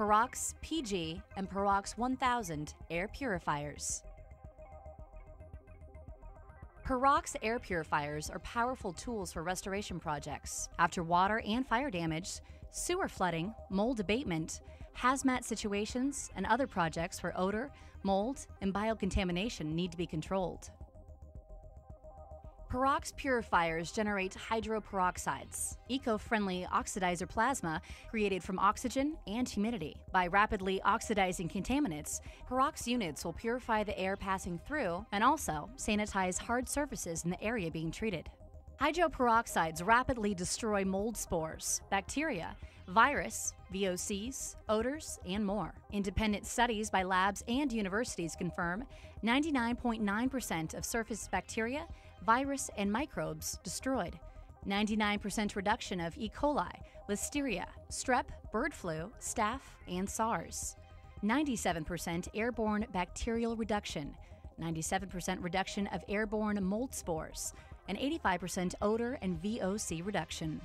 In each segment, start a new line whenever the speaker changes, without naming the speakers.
PEROx PG and PEROx 1000 air purifiers. PEROx air purifiers are powerful tools for restoration projects after water and fire damage, sewer flooding, mold abatement, hazmat situations, and other projects where odor, mold, and biocontamination need to be controlled. PEROx purifiers generate hydroperoxides, eco friendly oxidizer plasma created from oxygen and humidity. By rapidly oxidizing contaminants, PEROx units will purify the air passing through and also sanitize hard surfaces in the area being treated. Hydroperoxides rapidly destroy mold spores, bacteria, virus, VOCs, odors, and more. Independent studies by labs and universities confirm 99.9% of surface bacteria virus, and microbes destroyed. 99% reduction of E. coli, listeria, strep, bird flu, staph, and SARS. 97% airborne bacterial reduction, 97% reduction of airborne mold spores, and 85% odor and VOC reduction.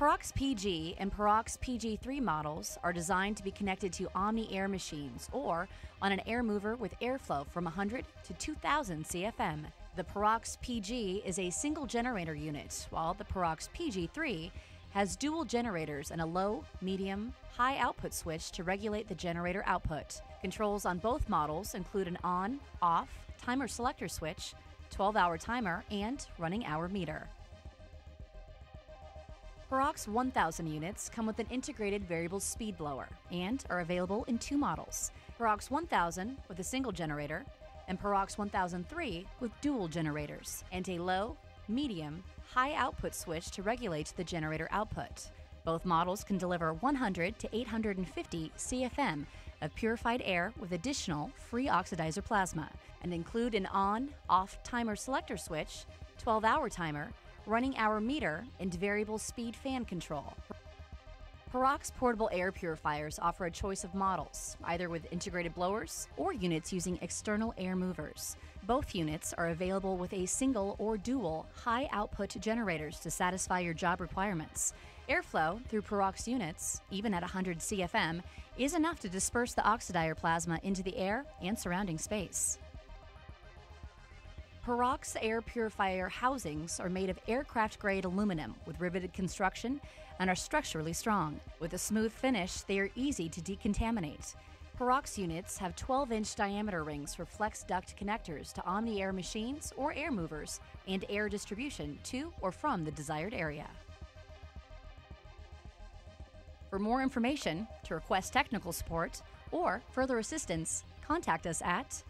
PEROx PG and PEROx PG3 models are designed to be connected to OmniAire machines or on an air mover with airflow from 100 to 2000 CFM. The PEROx PG is a single generator unit, while the PEROx PG3 has dual generators and a low, medium, high output switch to regulate the generator output. Controls on both models include an on, off, timer selector switch, 12 hour timer, and running hour meter. PEROx 1000 units come with an integrated variable speed blower and are available in two models. PEROx 1000 with a single generator and PEROx 1003 with dual generators and a low, medium, high output switch to regulate the generator output. Both models can deliver 100 to 850 CFM of purified air with additional free oxidizer plasma and include an on off timer selector switch, 12 hour timer, running hour meter, and variable speed fan control. PEROx portable air purifiers offer a choice of models, either with integrated blowers or units using external air movers. Both units are available with a single or dual high output generators to satisfy your job requirements. Airflow through PEROx units, even at 100 CFM, is enough to disperse the oxidizer plasma into the air and surrounding space. PEROx air purifier housings are made of aircraft grade aluminum with riveted construction and are structurally strong. With a smooth finish, they are easy to decontaminate. PEROx units have 12 inch diameter rings for flex duct connectors to OmniAire machines or air movers and air distribution to or from the desired area. For more information, to request technical support, or further assistance, contact us at